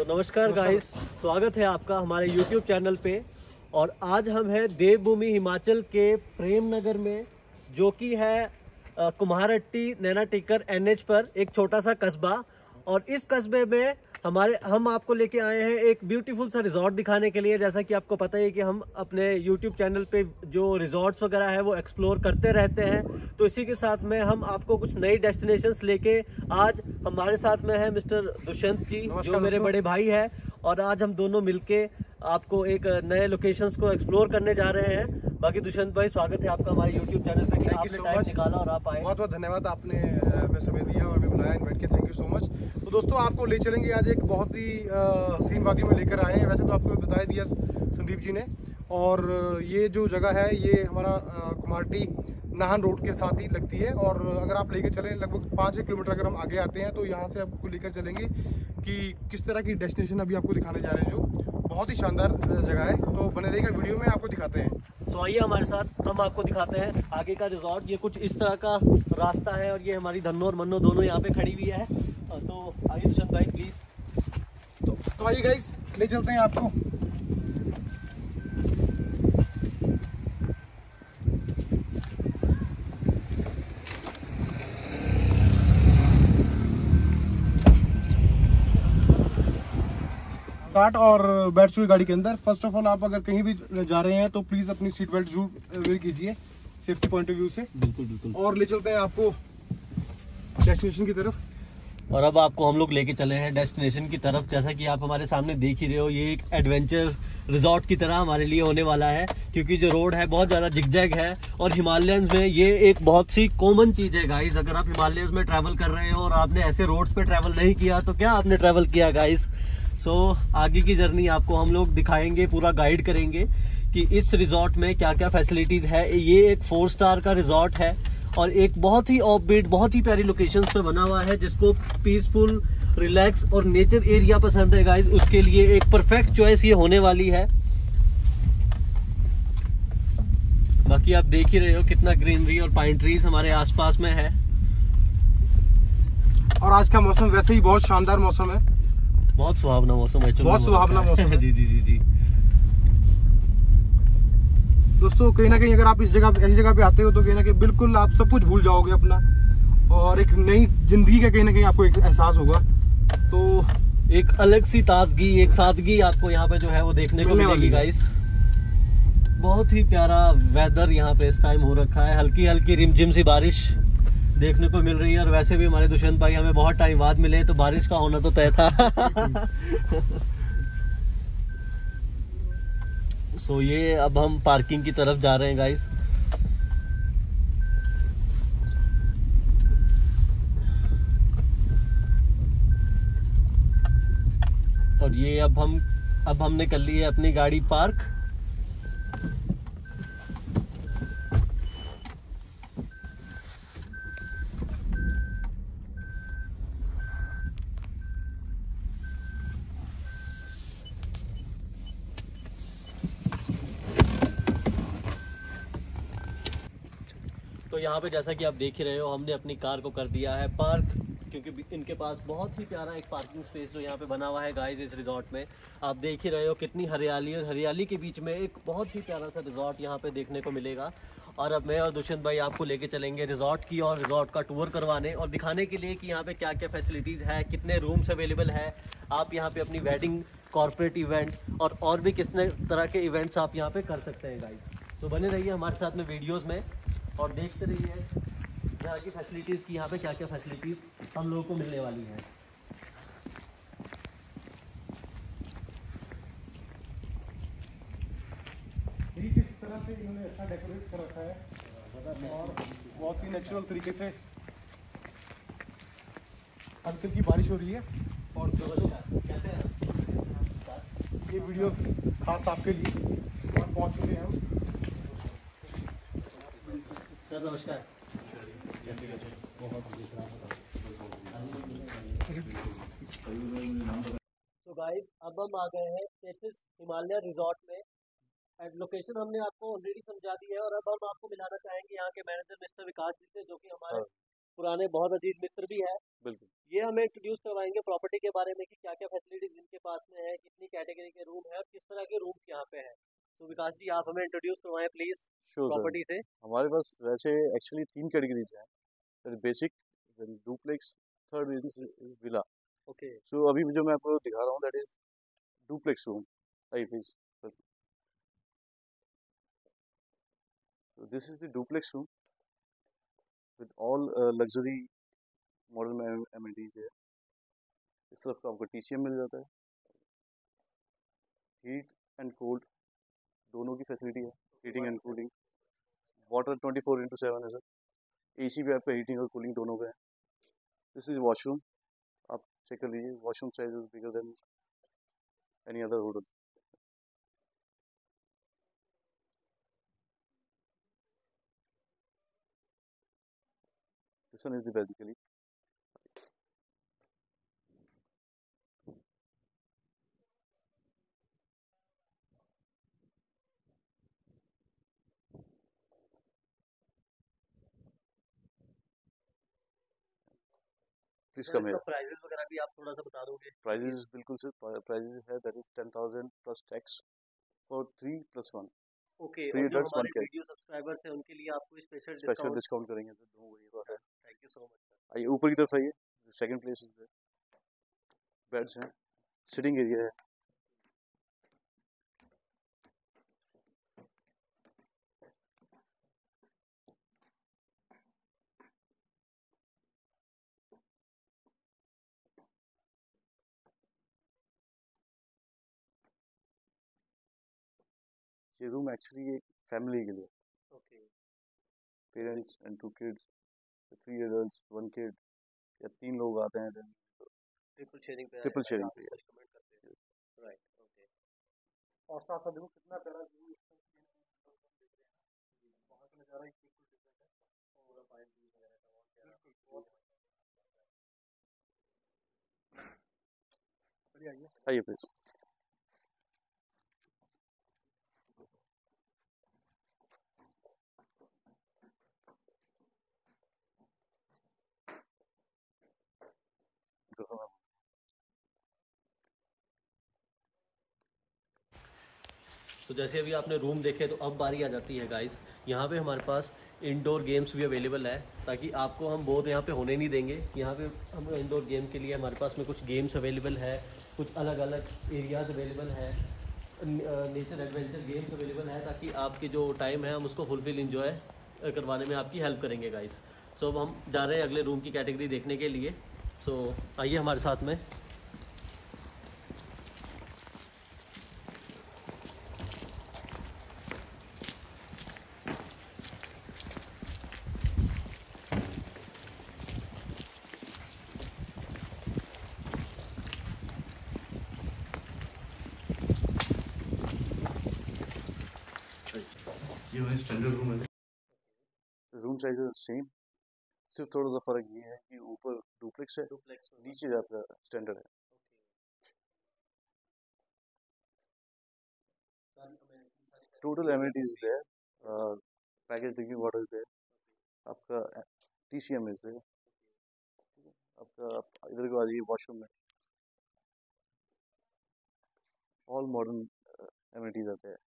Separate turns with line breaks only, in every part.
तो नमस्कार गाइस स्वागत है आपका हमारे YouTube चैनल पे। और आज हम हैं देवभूमि हिमाचल के प्रेम नगर में जो कि है कुम्हारट्टी नैना टिकर एनएच पर एक छोटा सा कस्बा। और इस कस्बे में हमारे हम आपको लेके आए हैं एक ब्यूटीफुल सा रिजॉर्ट दिखाने के लिए। जैसा कि आपको पता ही कि हम अपने यूट्यूब चैनल पे जो रिजॉर्ट्स वगैरह है वो एक्सप्लोर करते रहते हैं। तो इसी के साथ में हम आपको कुछ नई डेस्टिनेशंस लेके आज हमारे साथ में है मिस्टर दुष्यंत जी जो मेरे बड़े भाई है। और आज हम दोनों मिलके आपको एक नए लोकेशंस को एक्सप्लोर करने जा रहे हैं। बाकी दुष्यंत भाई स्वागत है आपका हमारे यूट्यूब चैनल पे कि
Thank you
आपने
so
टाइम निकाला और आप आए।
बहुत बहुत धन्यवाद आपने हमें समय दिया और हमें बुलाया इन्वाइट किया। थैंक यू सो मच तो दोस्तों आपको ले चलेंगे आज एक बहुत ही हसीन वादी में लेकर आए हैं। वैसे तो आपको बताया दिया संदीप जी ने। और ये जो जगह है ये हमारा कुमारटी नाहन रोड के साथ ही लगती है और अगर आप लेकर चलें लगभग पाँच एक किलोमीटर अगर हम आगे आते हैं तो यहाँ से आपको लेकर चलेंगे कि किस तरह की डेस्टिनेशन अभी आपको दिखाने जा रहे हैं जो बहुत ही शानदार जगह है। तो बने रहेगा वीडियो में आपको दिखाते हैं।
तो आइए हमारे साथ हम आपको दिखाते हैं आगे का रिजॉर्ट ये कुछ इस तरह का रास्ता है और ये हमारी धन्नो और मन्नो दोनों यहाँ पे खड़ी हुई है। तो आइए दुष्यंत भाई प्लीज़
तो तो आइए गाइस ले चलते हैं आपको। काट और बैठ चुके गाड़ी के अंदर। फ़र्स्ट ऑफ़ ऑल आप अगर कहीं भी जा रहे हैं तो प्लीज़ अपनी सीट बेल्ट ज़रूर वेयर कीजिए सेफ्टी पॉइंट ऑफ़ व्यू से।
बिल्कुल बिल्कुल।
और ले चलते हैं आपको डेस्टिनेशन की तरफ़।
और अब आपको हम लोग लेके चले हैं डेस्टिनेशन की तरफ़। जैसा कि आप हमारे सामने देख ही रहे हो ये एक एडवेंचर रिजॉर्ट की तरह हमारे लिए होने वाला है क्योंकि जो रोड है बहुत ज़्यादा जिगजैग है। और हिमालयंस में ये एक बहुत सी कॉमन चीज़ है गाइस अगर आप हिमालयंस में ट्रैवल कर रहे हो और आपने ऐसे रोड पे ट्रैवल नहीं किया तो क्या आपने ट्रैवल किया गाइस सो so, आगे की जर्नी आपको हम लोग दिखाएँगे पूरा गाइड करेंगे कि इस रिजॉर्ट में क्या क्या फैसिलिटीज़ है। ये एक फोर स्टार का रिजॉर्ट है और एक बहुत ही ऑफ़ बीट बहुत ही प्यारी लोकेशन पे बना हुआ है जिसको पीसफुल रिलैक्स और नेचर एरिया पसंद है गाइस उसके लिए एक परफेक्ट चॉइस ये होने वाली है। बाकी आप देख ही रहे हो कितना ग्रीनरी और पाइन ट्रीज हमारे आसपास में है।
और आज का मौसम वैसे ही बहुत शानदार मौसम है।
बहुत सुहावना मौसम है
बहुत सुहावना मौसम है।
जी जी जी जी।
दोस्तों कहीं ना कहीं अगर आप इस जगह ऐसी जगह पे आते हो तो कहीं ना कहीं बिल्कुल आप सब कुछ भूल जाओगे अपना और एक नई ज़िंदगी का कहीं ना कहीं आपको एक एहसास होगा। तो
एक अलग सी ताजगी एक सादगी आपको यहाँ पे जो है वो देखने को मिलेगी गाइस बहुत ही प्यारा वेदर यहाँ पे इस टाइम हो रखा है। हल्की हल्की रिमझिम सी बारिश। देखने को मिल रही है, और वैसे भी हमारे दुष्यंत भाई हमें बहुत टाइम बाद मिले तो बारिश का होना तो तय था। सो ये अब हम पार्किंग की तरफ़ जा रहे हैं गाइस और ये अब हम, अब हमने कर ली है अपनी गाड़ी पार्क यहाँ पे जैसा कि आप देख ही रहे हो, हमने अपनी कार को कर दिया है पार्क, क्योंकि इनके पास बहुत ही प्यारा एक पार्किंग स्पेस जो यहाँ पे बना हुआ है गाइस इस रिजॉर्ट में। आप देख ही रहे हो कितनी हरियाली और हरियाली के बीच में एक बहुत ही प्यारा सा रिजॉर्ट यहाँ पे देखने को मिलेगा। और अब मैं और दुष्यंत भाई आपको लेके चलेंगे रिजॉर्ट की और रिजॉर्ट का टूर करवाने और दिखाने के लिए कि यहाँ पे क्या क्या फैसिलिटीज़ है, कितने रूम्स अवेलेबल है। आप यहाँ पे अपनी वेडिंग कॉरपोरेट इवेंट और और भी कितने तरह के इवेंट्स आप यहाँ पे कर सकते हैं गाइस तो बने रहिए हमारे साथ में वीडियोज़ में। और देखते रहिए यहाँ की फैसिलिटीज़ की यहाँ पे क्या क्या फैसिलिटीज़ हम लोगों को मिलने वाली हैं।
ठीक तरह से इन्होंने अच्छा डेकोरेट कर रखा है? और बहुत ही नेचुरल तरीके से हल्की की बारिश हो रही है। और
कैसे
ये वीडियो खास आपके लिए और पहुँच चुके हैं हम।
सर नमस्कार। तो गाइस अब हम आ गए हैं स्टेटस हिमालय रिजॉर्ट में। लोकेशन हमने आपको ऑलरेडी समझा दी है और अब हम आपको मिलाना चाहेंगे यहाँ के मैनेजर मिस्टर विकास जी से जो कि हमारे
हाँ।
पुराने बहुत अज़ीज़ मित्र भी है।
बिल्कुल।
ये हमें इंट्रोड्यूस करवाएँगे प्रॉपर्टी के बारे में कि क्या क्या फैसिलिटीज़ इनके पास में है कितनी कैटेगरी के रूम है और किस तरह के रूम यहाँ पे हैं। तो विकास जी आप हमें इंट्रोड्यूस करवाएँ प्लीज़ प्रॉपर्टी से।
हमारे पास वैसे एक्चुअली तीन कैटेगरीज हैं। Basic then duplex third is villa
okay
so अभी जो मैं आपको दिखा रहा हूँ that is duplex room So this is the duplex room with all uh, luxury modern am- amenities है इस तरफ़ का आपको टीसीएम मिल जाता है। हीट एंड कोल्ड दोनों की फैसिलिटी है heating and cooling water twenty four into seven है सर ए सी भी आपका हीटिंग और कूलिंग दोनों पे है। दिस इज़ वॉशरूम आप चेक कर लीजिए washroom size is bigger than any other hotel This one is the basically. Please मेरा
प्राइजेस वगैरह भी आप थोड़ा सा बता दोगे?
प्राइजेस बिल्कुल सिर्फ़ प्राइजेस है that is 10000 plus tax for 3 plus 1
okay
three
और
वन.
वीडियो सब्सक्राइबर्स हैं उनके लिए आपको स्पेशल
स्पेशल
डिस्काउंट
करेंगे sir don't worry about that
thank you so much
आइए ऊपर की तरफ़ आइए सेकंड प्लेस इज़ बेड्स हैं सिटिंग एरिया है। ये रूम एक्चुअली एक फैमिली के लिए।
Okay
parents and two kids three adults one kid या तीन लोग आते हैं
ट्रिपल शेयरिंग पे आप
पे,
recommend करते हैं। राइट ओके
और साथ साथ देखो कितना प्यारा व्यू वहाँ का नज़ारा ही। बिल्कुल डिफरेंट है।
पूरा पाइन ट्रीज वगैरह का बहुत प्यारा।
बहुत बढ़िया आइए
आइए प्लीज़
तो जैसे अभी आपने रूम देखे तो अब बारी आ जाती है गाइस यहाँ पे हमारे पास इंडोर गेम्स भी अवेलेबल है, ताकि आपको हम बोर यहाँ पे होने नहीं देंगे. यहाँ पे हम इंडोर गेम के लिए हमारे पास में कुछ गेम्स अवेलेबल है, कुछ अलग अलग एरियाज़ अवेलेबल है नेचर एडवेंचर गेम्स अवेलेबल है, ताकि आपके जो टाइम है, हम उसको फुलफिल इंजॉय करवाने में आपकी हेल्प करेंगे गाइस सो अब हम जा रहे हैं अगले रूम की कैटेगरी देखने के लिए. सो so, आइए हमारे साथ में।
ये स्टैंडर्ड रूम है। रूम साइज़ सेम सिर्फ़ थोड़ा सा फ़र्क ये है कि ऊपर डुप्लेक्स है
डुप्लेक्स
नीचे आपका स्टैंडर्ड है। टोटल एमिनिटीज है पैकेज ड्रिंकिंग वाटर है आपका टी सी एम इज़ है आपका आप इधर को आ जाइए वॉशरूम में। ऑल मॉडर्न एमिनिटीज आते हैं।
तो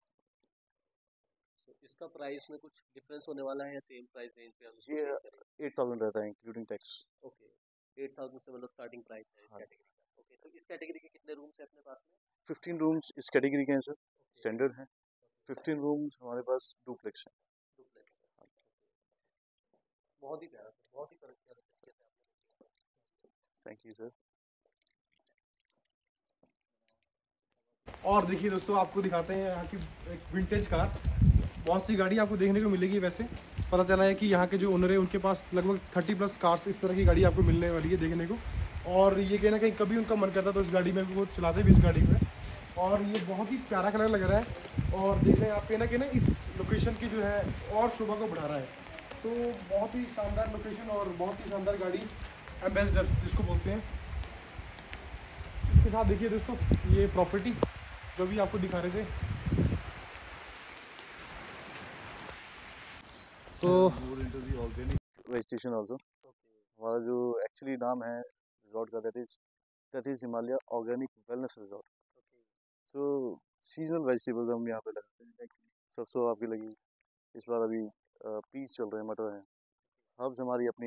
इसका प्राइस में कुछ डिफरेंस होने वाला है या सेम प्राइस रेंज पे हम इसको
ये एट थाउज़ेंड रहता है including tax
okay eight thousand से मतलब स्टार्टिंग प्राइस है इस
हाँ।
कैटेगरी का। ओके तो इस कैटेगरी के कितने रूम्स हैं अपने पास में?
फिफ्टीन रूम्स इस कैटेगरी के हैं सर स्टैंडर्ड हैं। फिफ्टीन रूम्स हमारे पास डुप्लेक्स हैं।
डुप्लेक्स है। बहुत ही प्यारा बहुत ही
थैंक यू सर
और देखिए दोस्तों आपको दिखाते हैं यहाँ की एक विंटेज कार बहुत सी गाड़ी आपको देखने को मिलेगी वैसे। पता चला है कि यहाँ के जो ओनर है, उनके पास लगभग थर्टी प्लस कार्स इस तरह की गाड़ी आपको मिलने वाली है देखने को। और ये कहना कहीं कभी उनका मन करता तो इस गाड़ी में वो चलाते भी इस गाड़ी में और ये बहुत ही प्यारा कलर लग रहा है और देख रहे हैं आप, कहीं ना कहीं ना इस लोकेशन की जो है और शोभा को बढ़ा रहा है। तो बहुत ही शानदार लोकेशन और बहुत ही शानदार गाड़ी एम्बेसडर जिसको बोलते हैं। इसके साथ देखिए दोस्तों, ये प्रॉपर्टी जो भी आपको दिखा रहे थे तो
रजिस्ट्रेशन ऑल्सो हमारा जो एक्चुअली नाम है रिजॉर्ट का that is that is Himalaya organic wellness resort so seasonal vegetables हम यहाँ पे लगाते हैं सरसों आपकी लगी, इस बार अभी पीस चल रहे हैं, मटर हैं। हर्ब्स हमारी अपनी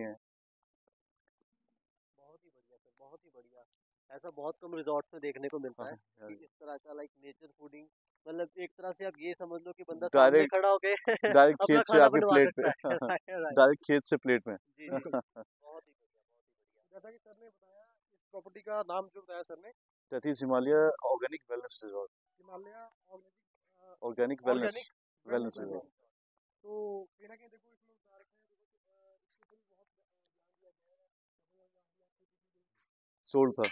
ही
बढ़िया सर बहुत ही बढ़िया ऐसा बहुत कम रिजॉर्ट में देखने को मिलता है
हाँ,
कि इस तरह का लाइक नेचर फूडिंग मतलब एक तरह से आप ये समझ लो कि बंदा डायरेक्ट खड़ा हो गए
डायरेक्ट खेत से आपके प्लेट पे
है.
डायरेक्ट खेत से प्लेट में।
जी जी बहुत ही ही
जैसा कि सर ने बताया इस प्रॉपर्टी का नाम जो बताया सर ने
तैतीस Himalaya organic wellness resort
Himalaya organic
organic wellness wellness resort
तो कहीं ना कहीं देखो इसमें बता रखे हैं देखो अ, इसके ऊपर भी बहुत ध्यान दिया गया है जैसे यहाँ भी आपको किसी भी-
सोल्ड था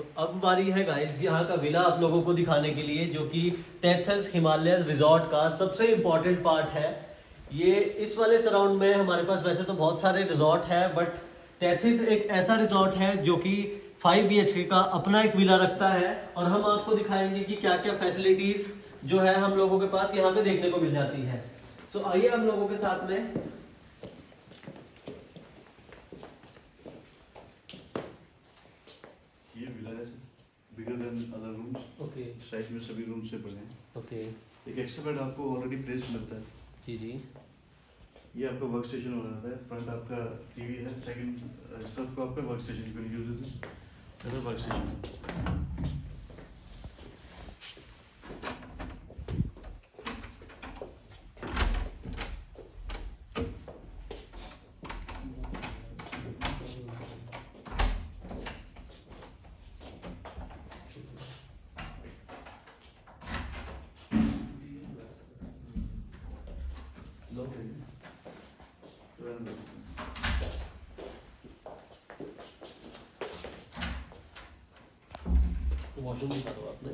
तो अब बारी है गाइस यहाँ का विला आप लोगों को दिखाने के लिए जो कि टेथस हिमालयस रिजॉर्ट का सबसे इम्पोर्टेंट पार्ट है। ये इस वाले सराउंड में हमारे पास वैसे तो बहुत सारे रिजॉर्ट है बट टेथिस एक ऐसा रिजॉर्ट है जो कि 5 बी का अपना एक विला रखता है। और हम आपको दिखाएँगे कि क्या क्या फैसिलिटीज़ जो है हम लोगों के पास यहाँ पे देखने को मिल जाती है। सो so, आइए हम लोगों के साथ में
ये विला है bigger than other rooms
okay
side में सभी रूम से बने हैं।
ओके
एक एक्स्ट्रा बेड आपको ऑलरेडी प्लेस मिलता है।
जी जी।
ये आपका वर्क स्टेशन हो जाता है। फ्रंट आपका टीवी है। सेकंड तरफ़ को आपका work station you can use होता है। वर्क स्टेशन
वॉशरूम दिखा दो आपने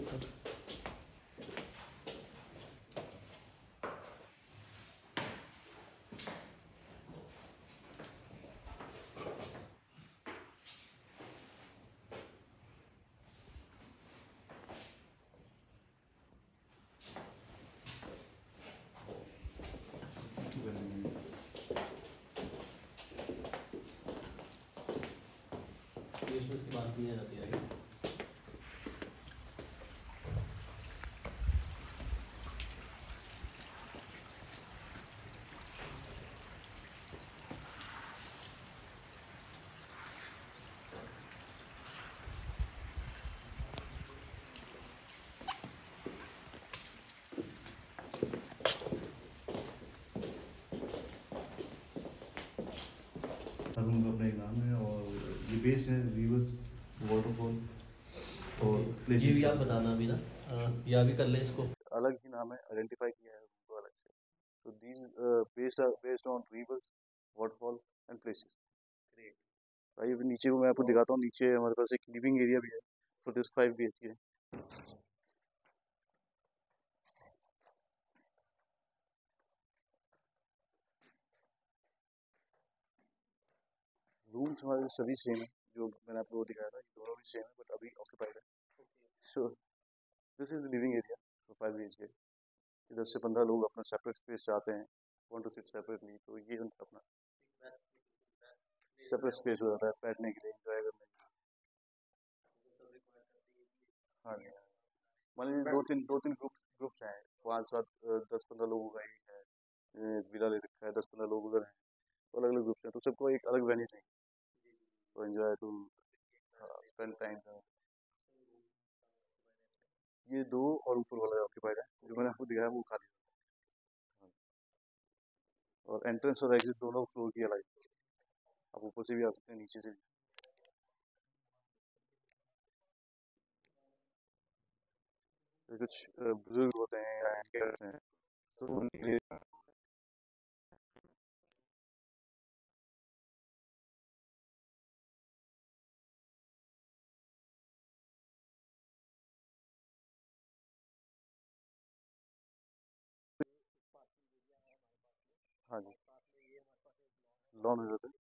ये उसमें इसकी बात नहीं आ जाती है
रूम का अपना एक नाम है और ये बेस है रिवर्स वाटरफॉल और
जी भी आप बताना अभी ना। या भी कर ले इसको।
अलग ही नाम है आइडेंटिफाई किया है उनको अलग से। तो these based based on rivers waterfall and places भाई अभी नीचे को मैं आपको दिखाता हूँ। नीचे हमारे पास एक लिविंग एरिया भी है for this five B H K rooms हमारे सभी सेम है, जो मैंने आपको दिखाया था दोनों भी सेम है बट अभी ऑक्यूपाइड है। So this is the living area five B H K दस से पंद्रह लोग अपना सेपरेट स्पेस चाहते हैं वांट टू सिट सेपरेटली तो ये उनका अपना सेपरेट स्पेस हो जाता है बैठने के लिए एंजॉय करने के लिए। हाँ जी। मान लीजिए दो तीन दो तीन ग्रुप ग्रुप्स हैं, पाँच, सात दस, पंद्रह लोगों का एक है विला ले रखा है, दस, पंद्रह लोग उधर हैं तो अलग अलग ग्रुप्स हैं तो सबको एक अलग वेन्यू चाहिए। तो एंजॉय टू स्पेंड टाइम ये दो और ऊपर वाला ऑक्यूपाइड है, जो मैंने आपको दिखाया, वो खाली हाँ। और एंट्रेंस और एग्जिट दोनों फ्लोर की अलग आप ऊपर से भी आ सकते हैं, नीचे से भी। कुछ बुज़ुर्ग होते हैं या हैं तो उनके लिए हाँ जी। लॉन हो जाता है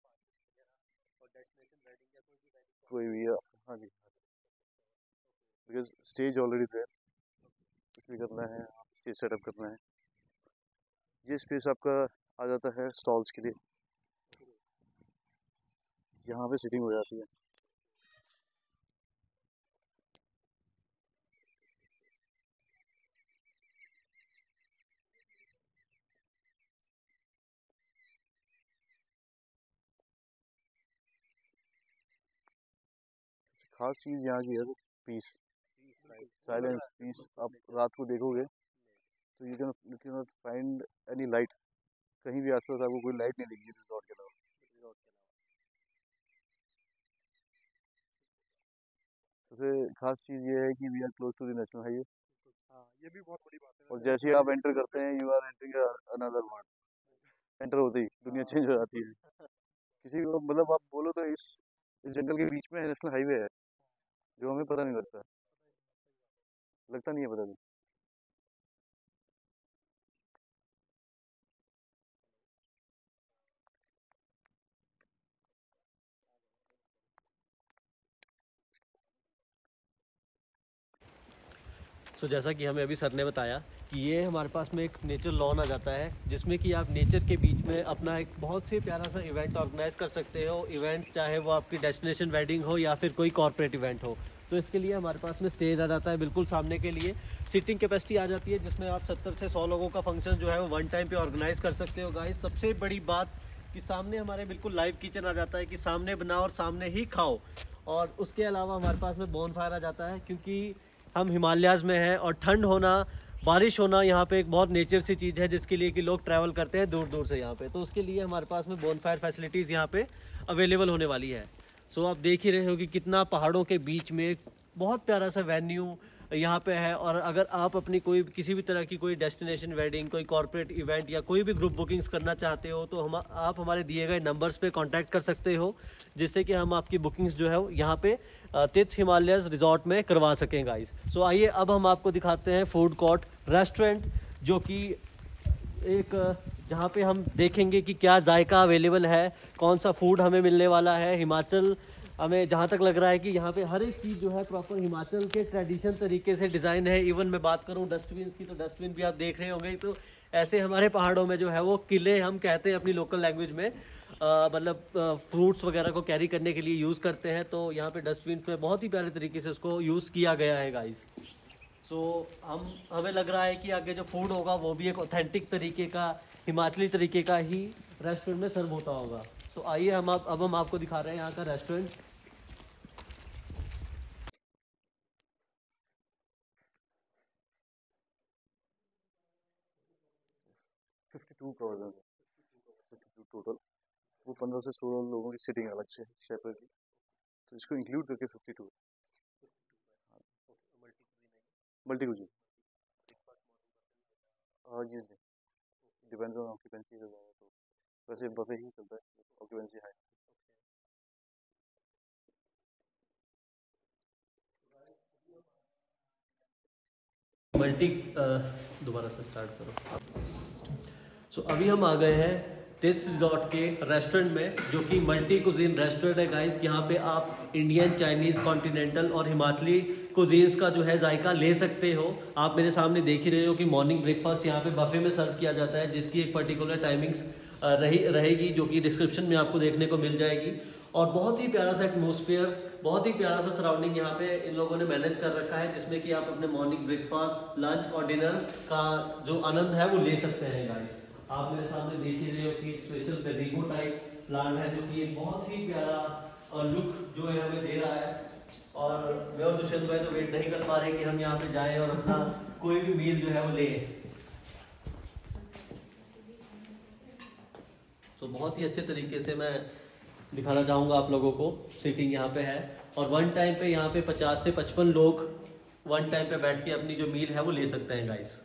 कोई भी हाँ जी। Because stage already there. कुछ भी करना है स्टेज सेटअप करना है। ये स्पेस आपका आ जाता है स्टॉल्स के लिए। यहाँ पे सिटिंग हो जाती है। खास चीज़ यहाँ की है पीस साइलेंस पीस आप रात को देखोगे तो you can you can not find any light कहीं भी आसपास आपको कोई लाइट नहीं दिखेगी रिजॉर्ट के अलावा। सबसे खास चीज़ ये है कि we are close to the national highway
हाँ ये भी बहुत बड़ी बात है।
और जैसे ही आप एंटर करते हैं you are entering another world enter होते ही दुनिया चेंज हो जाती है। किसी को मतलब आप बोलो तो इस इस जंगल के बीच में नेशनल हाईवे है। जो हमें पता नहीं लगता। लगता नहीं है पता नहीं।
सो जैसा कि हमें अभी सर ने बताया कि ये हमारे पास में एक नेचर लॉन आ जाता है, जिसमें कि आप नेचर के बीच में अपना एक बहुत से प्यारा सा इवेंट ऑर्गेनाइज कर सकते हो। इवेंट चाहे वो आपकी डेस्टिनेशन वेडिंग हो या फिर कोई कॉरपोरेट इवेंट हो। तो इसके लिए हमारे पास में स्टेज आ जाता है बिल्कुल सामने के लिए। सीटिंग कैपेसिटी आ जाती है, जिसमें आप सत्तर से सौ लोगों का फ़ंक्शन जो है वो वन टाइम पे ऑर्गेनाइज कर सकते हो गाइस सबसे बड़ी बात कि सामने हमारे बिल्कुल लाइव किचन आ जाता है कि सामने बनाओ और सामने ही खाओ। और उसके अलावा हमारे पास में बोन फायर आ जाता है, क्योंकि हम हिमालयाज़ में हैं और ठंड होना बारिश होना यहाँ पे एक बहुत नेचर सी चीज़ है जिसके लिए कि लोग ट्रैवल करते हैं दूर दूर से यहाँ पे। तो उसके लिए हमारे पास में बोन फायर फैसिलिटीज़ यहाँ पे अवेलेबल होने वाली है। सो आप देख ही रहे हो कि कितना पहाड़ों के बीच में बहुत प्यारा सा वेन्यू यहाँ पे है और अगर आप अपनी कोई किसी भी तरह की कोई डेस्टिनेशन वेडिंग कोई कॉरपोरेट इवेंट या कोई भी ग्रुप बुकिंग्स करना चाहते हो तो हम, आप हमारे दिए गए नंबर्स पे कांटेक्ट कर सकते हो, जिससे कि हम आपकी बुकिंग्स जो है यहाँ पे तिथ हिमालयस रिजॉर्ट में करवा सकें गाइस सो आइए, अब हम आपको दिखाते हैं फ़ूड कोर्ट रेस्टोरेंट, जो कि एक, जहाँ पे हम देखेंगे कि क्या जायका अवेलेबल है, कौन सा फ़ूड हमें मिलने वाला है। हिमाचल, हमें जहाँ तक लग रहा है कि यहाँ पे हर एक चीज़ जो है प्रॉपर हिमाचल के ट्रेडिशन तरीके से डिज़ाइन है। इवन मैं बात करूँ डस्टबिन की तो डस्टबिन भी आप देख रहे होंगे। तो ऐसे हमारे पहाड़ों में जो है वो किले हम कहते हैं अपनी लोकल लैंग्वेज में। मतलब फ्रूट्स वगैरह को कैरी करने के लिए यूज़ करते हैं। तो यहाँ पे डस्टबिन पे बहुत ही प्यारे तरीके से उसको यूज़ किया गया है गाइस सो so, हम हमें लग रहा है कि आगे जो फ़ूड होगा वो भी एक ऑथेंटिक तरीके का हिमाचली तरीके का ही रेस्टोरेंट में सर्व होता होगा। सो so, आइए हम आप अब हम आपको दिखा रहे हैं यहाँ का रेस्टोरेंट
टोटल वो पंद्रह से सोलह लोगों की सीटिंग अलग से शेपर की। तो इसको इंक्लूड करके फिफ्टी टू मल्टी कुछ हाँ जी जी। डिपेंड्स ऑन ऑक्यूपेंसी से ज़्यादा तो। वैसे बफे ही चलता है ऑक्यूपेंसी हाई
मल्टी दोबारा से स्टार्ट करो। सो so, अभी हम आ गए हैं टेस्ट रिजॉर्ट के रेस्टोरेंट में, जो कि मल्टी कुजीन रेस्टोरेंट है गाइस यहाँ पे आप इंडियन चाइनीज़ कॉन्टिनेंटल और हिमाचली कुजीन्स का जो है जायका ले सकते हो। आप मेरे सामने देख ही रहे हो कि मॉर्निंग ब्रेकफास्ट यहाँ पे बफे में सर्व किया जाता है, जिसकी एक पर्टिकुलर टाइमिंग्स रही, रहेगी, जो कि डिस्क्रिप्शन में आपको देखने को मिल जाएगी। और बहुत ही प्यारा सा एटमोसफियर बहुत ही प्यारा सा सराउंडिंग यहाँ पे इन लोगों ने मैनेज कर रखा है, जिसमें कि आप अपने मॉर्निंग ब्रेकफास्ट लंच और डिनर का जो आनंद है, वो ले सकते हैं गाइस आप मेरे सामने देख ही रहे हो कि स्पेशल गजीबो टाइप प्लांट है जो कि एक बहुत ही प्यारा और लुक जो है हमें दे रहा है। और मैं और दुष्यंत भाई तो वेट नहीं कर पा रहे कि हम यहाँ पे जाएँ और अपना कोई भी मील जो है वो ले। तो बहुत ही अच्छे तरीके से मैं दिखाना चाहूँगा आप लोगों को सीटिंग यहाँ पे है। और वन टाइम पे यहाँ पे 50 से 55 लोग वन टाइम पे बैठ के अपनी जो मील है वो ले सकते हैं गाइस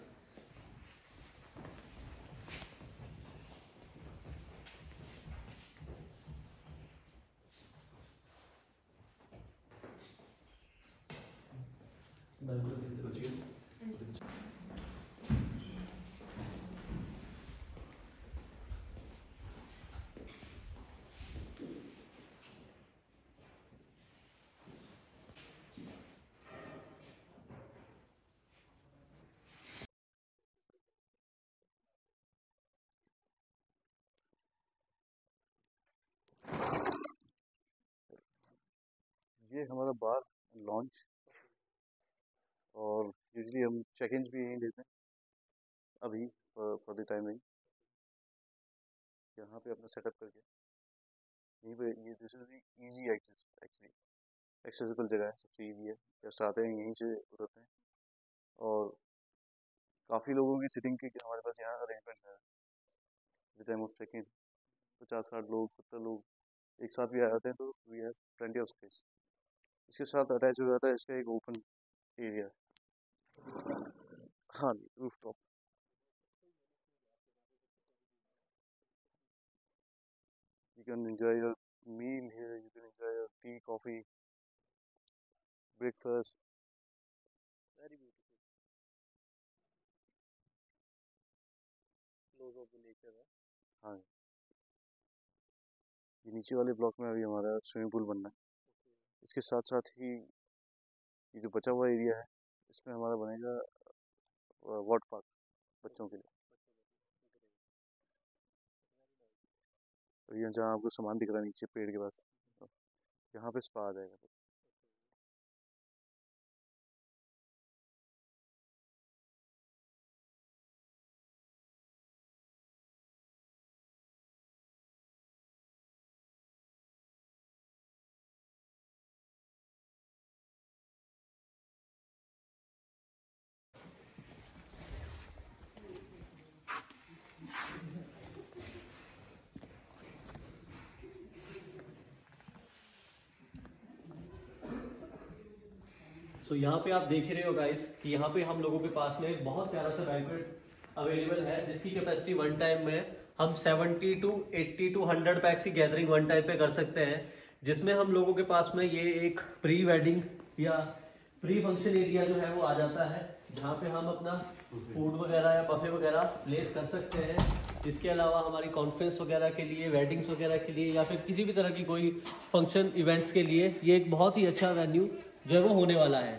ये हमारा बार लॉन्च यूजली हम चेक इन भी यहीं लेते हैं। अभी, फॉर द टाइम टाइमिंग यहाँ पे अपना सेटअप करके। यहीं पे ये this is easy actually accessible जगह है, सबसे इजी है। जस्ट आते हैं, यहीं से उतरते हैं। और काफ़ी लोगों की सिटिंग की हमारे पास यहाँ अरेंजमेंट्स हैं। The time of check in पचास साठ लोग, सत्तर लोग एक साथ भी आ जाते हैं तो we have plenty of space इसके साथ अटैच हो जाता है, इसका एक ओपन एरिया हाँ जी roof top you can enjoy your meal here you can enjoy your tea coffee breakfast.
Very beautiful close of the nature है
हाँ ये नीचे वाले ब्लॉक में अभी हमारा स्विमिंग पूल बनना है। इसके साथ साथ ही ये जो बचा हुआ एरिया है इसमें हमारा बनेगा वाटर पार्क बच्चों के लिए। ये जहाँ आपको सामान दिख रहा है नीचे पेड़ के पास यहाँ पे स्पा आ जाएगा।
सो so, यहाँ पे आप देख रहे हो गाइस कि यहाँ पे हम लोगों के पास में बहुत प्यारा सा बैंक्वेट अवेलेबल है जिसकी कैपेसिटी वन टाइम में हम 70 टू 80 टू 100 पैक्स की गैदरिंग वन टाइम पे कर सकते हैं जिसमें हम लोगों के पास में ये एक प्री वेडिंग या प्री फ़ंक्शन एरिया जो है वो आ जाता है जहाँ पे हम अपना फ़ूड वगैरह या बफे वगैरह प्लेस कर सकते हैं। इसके अलावा हमारी कॉन्फ्रेंस वगैरह के लिए वेडिंग्स वगैरह के लिए या फिर किसी भी तरह की कोई फ़ंक्शन इवेंट्स के लिए ये एक बहुत ही अच्छा वेन्यू जो है वो होने वाला है।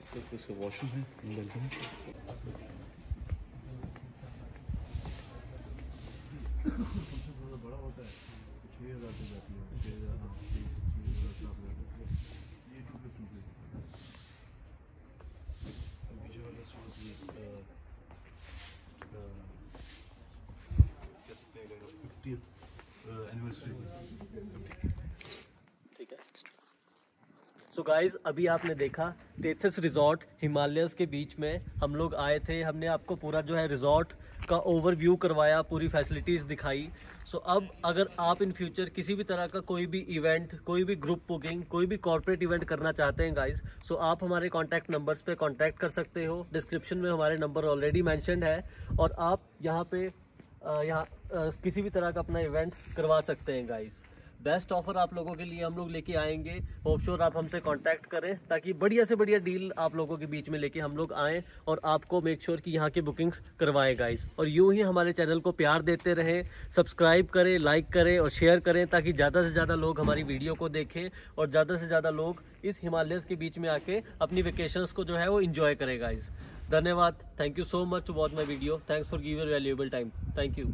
इसका वॉशरूम है बड़ा होता है छः हज़ार से जाती है छः हज़ार हाँ सात हज़ार ये टू प्लस टू प्लस पीछे वाला शोज़ ये क्या सकते हैं फिफ्टी एनिवर्सरी
ठीक है? सो गाइज़ अभी आपने देखा तेथस रिजॉर्ट हिमालयस के बीच में हम लोग आए थे हमने आपको पूरा जो है रिजॉर्ट का ओवरव्यू करवाया पूरी फैसिलिटीज़ दिखाई। सो so, अब अगर आप इन फ्यूचर किसी भी तरह का कोई भी इवेंट कोई भी ग्रुप बुकिंग कोई भी कॉर्पोरेट इवेंट करना चाहते हैं गाइज़ सो so, आप हमारे कॉन्टैक्ट नंबर्स पे कॉन्टैक्ट कर सकते हो। डिस्क्रिप्शन में हमारे नंबर ऑलरेडी मैंशनड है। और आप यहाँ पे यहाँ किसी भी तरह का अपना इवेंट करवा सकते हैं गाइज़ बेस्ट ऑफ़र आप लोगों के लिए हम लोग लेके आएँगे. होप श्योर आप हमसे कांटेक्ट करें ताकि बढ़िया से बढ़िया डील आप लोगों के बीच में लेके हम लोग आएँ और आपको मेक श्योर sure कि यहाँ की बुकिंग्स करवाएँ गाइस और यूँ ही हमारे चैनल को प्यार देते रहें सब्सक्राइब करें लाइक करें और शेयर करें ताकि ज़्यादा से ज़्यादा लोग हमारी वीडियो को देखें और ज़्यादा से ज़्यादा लोग इस हिमालयस के बीच में आके अपनी वेकेशंस को जो है वो इन्जॉय करें गाइज़ धन्यवाद. Thank you so much to watch my video thanks for give your valuable time thank you